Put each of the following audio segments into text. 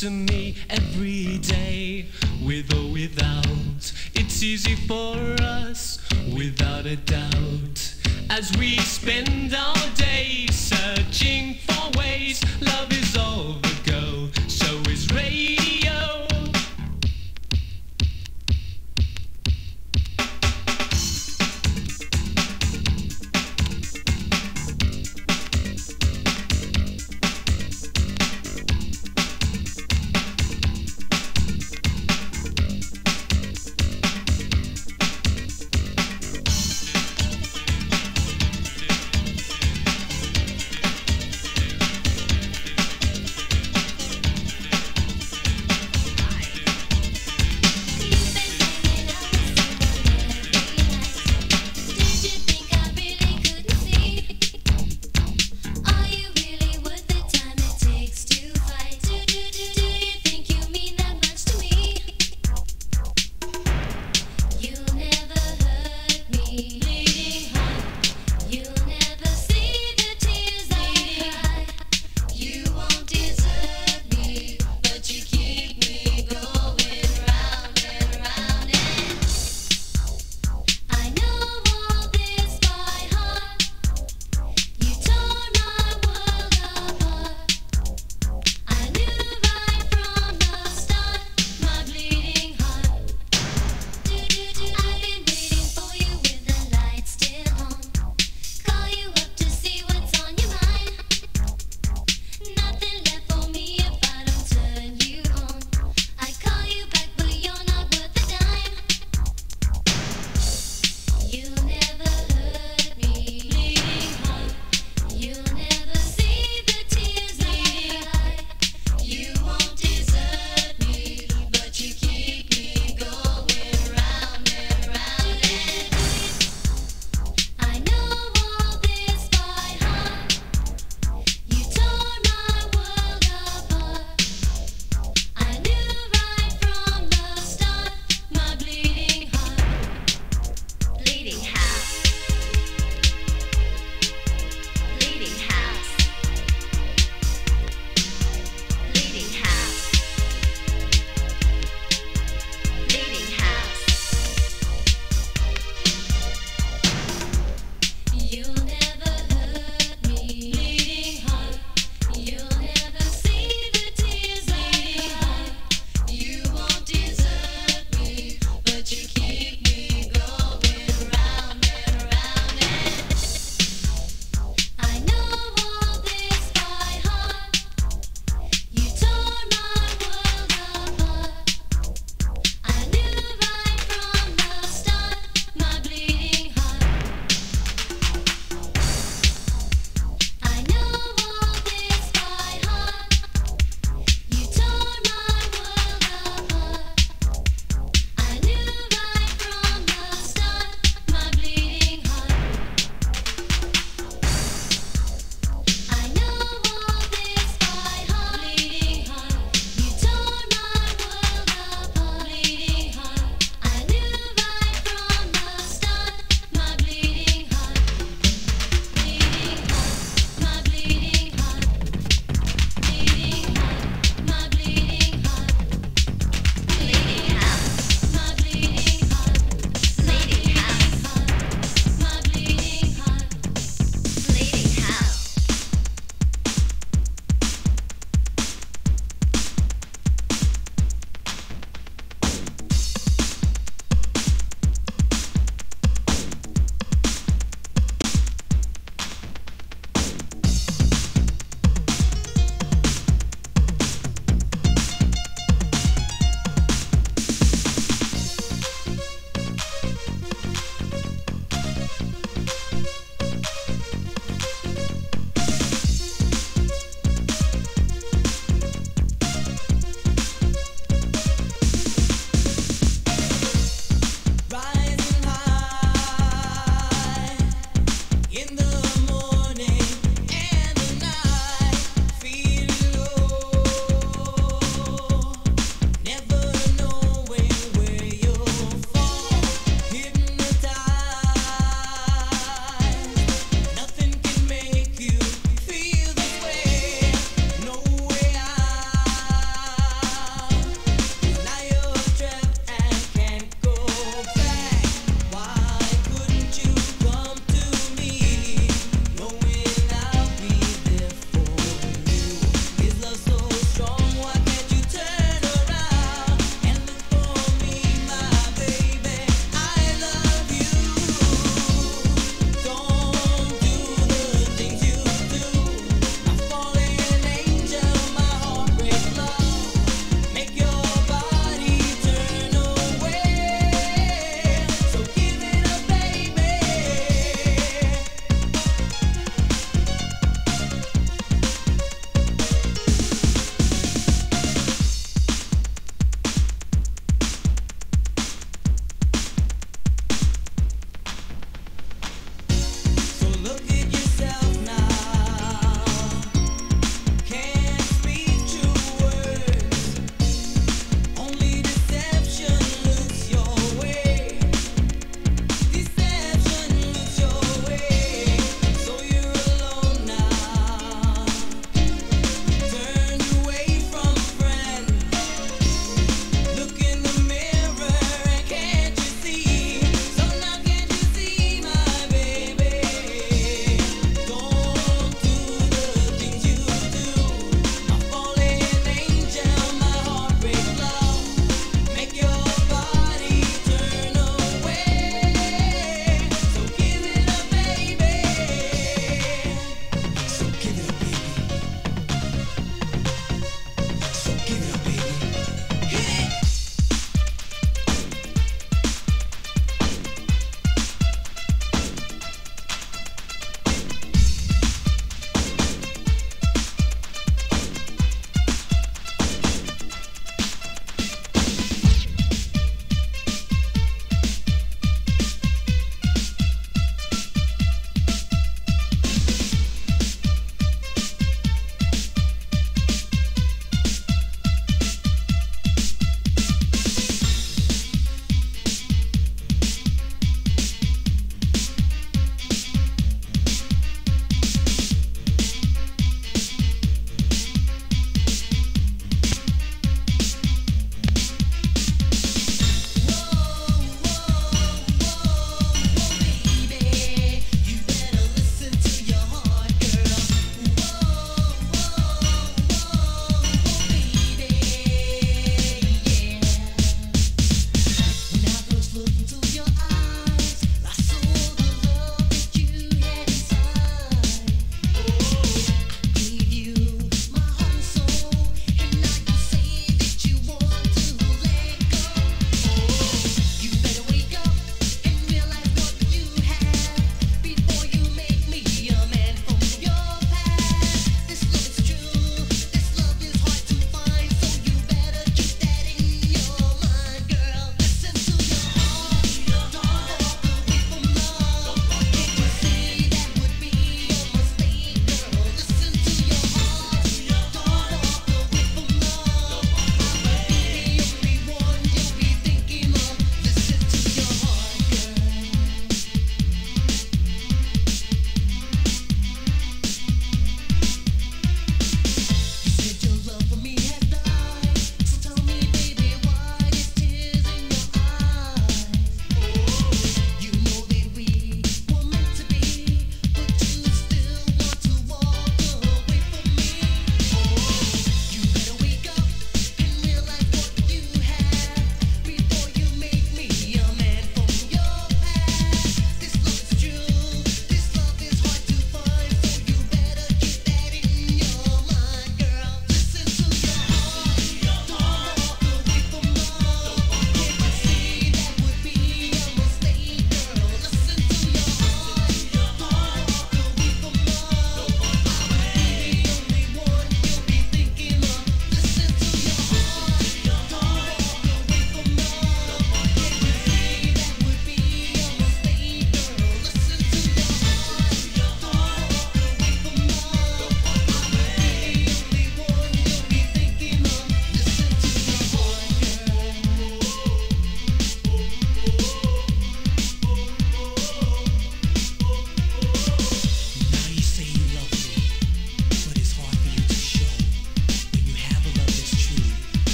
to me every day, with or without. It's easy for us, without a doubt. As we spend our days searching for ways, love is all the go,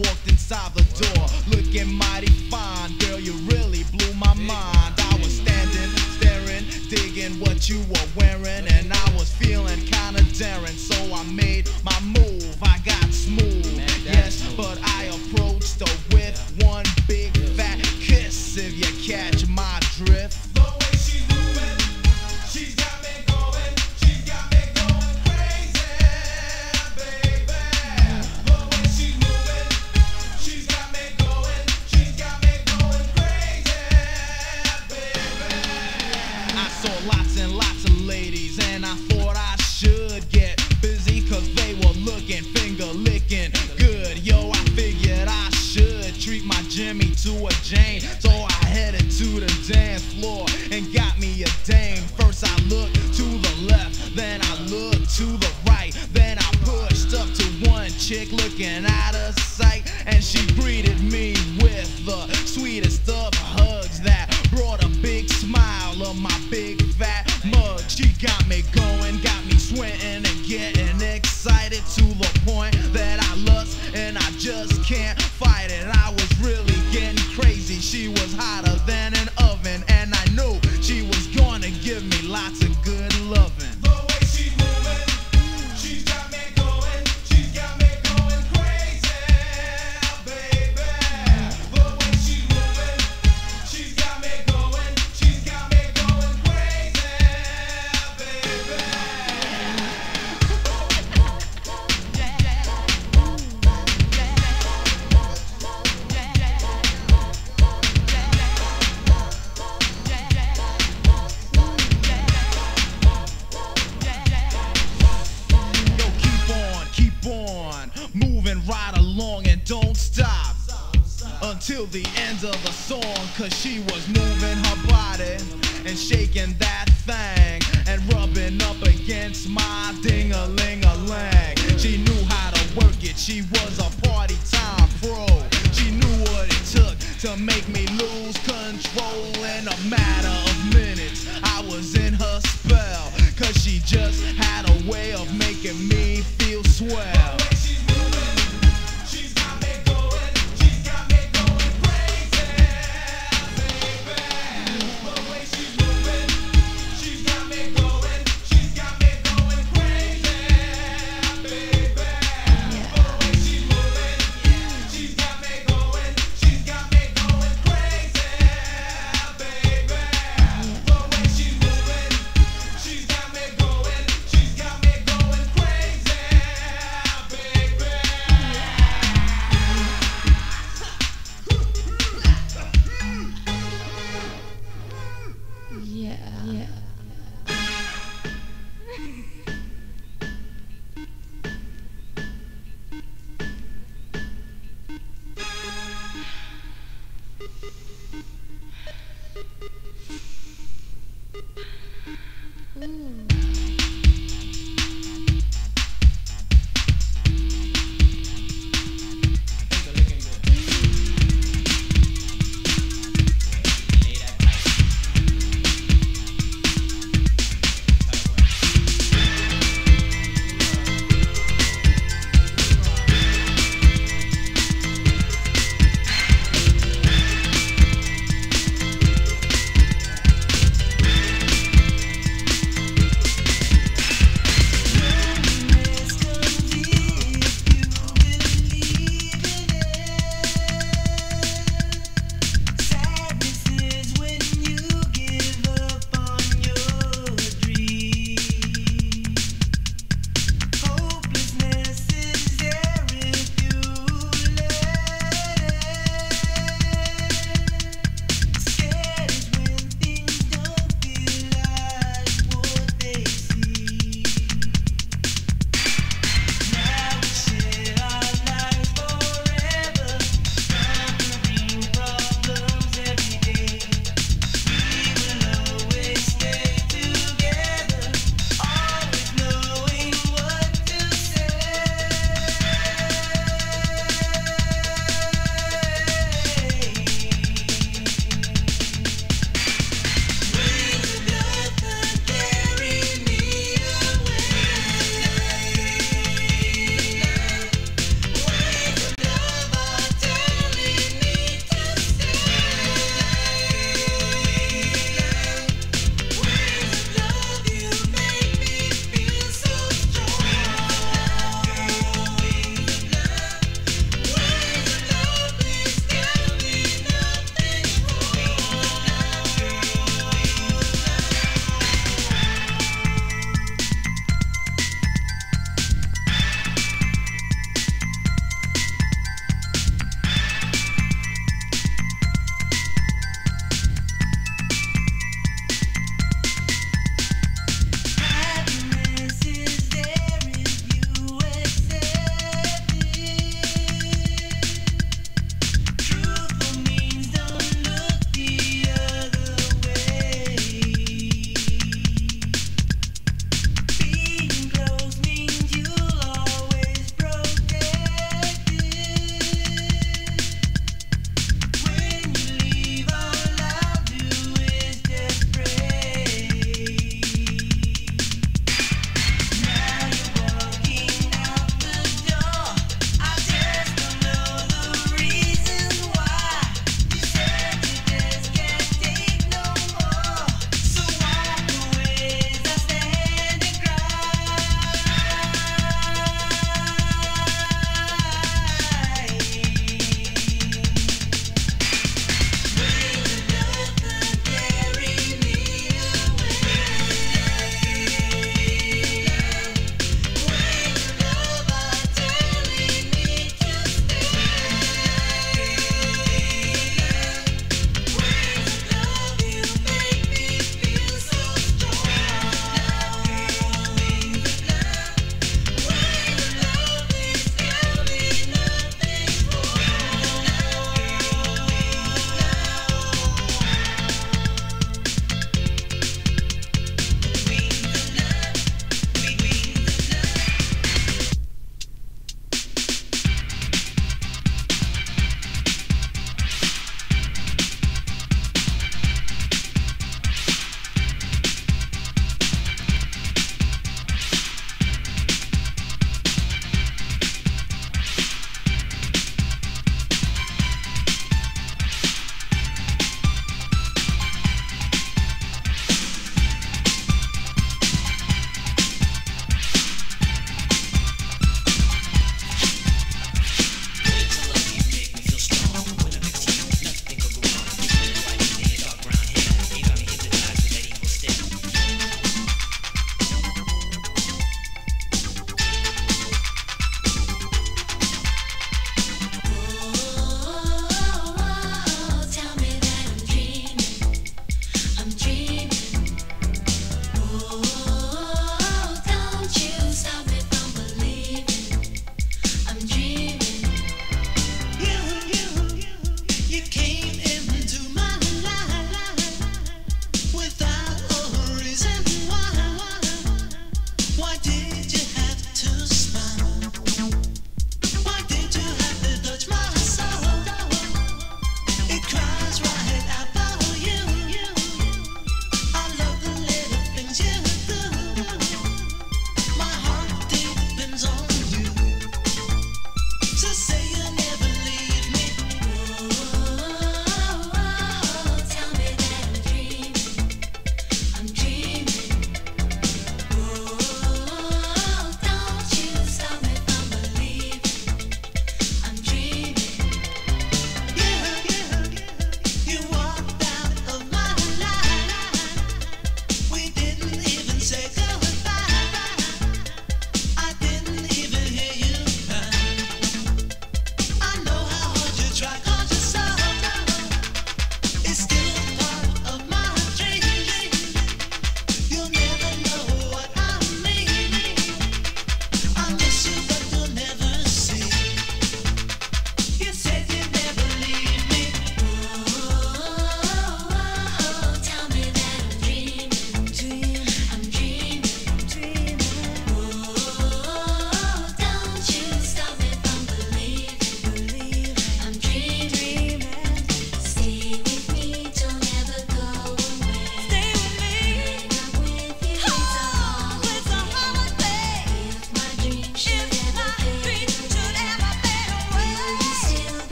walked inside the door, looking mighty fine. Girl, you really blew my mind. I was standing, staring, digging what you were wearing, and I was feeling kinda daring. So I made my move. I got smooth, yes, but I approached her with one big. to the right. Then I pushed up to one chick looking out of sight, and she greeted me with a. of a song, cause she was moving her body and shaking that.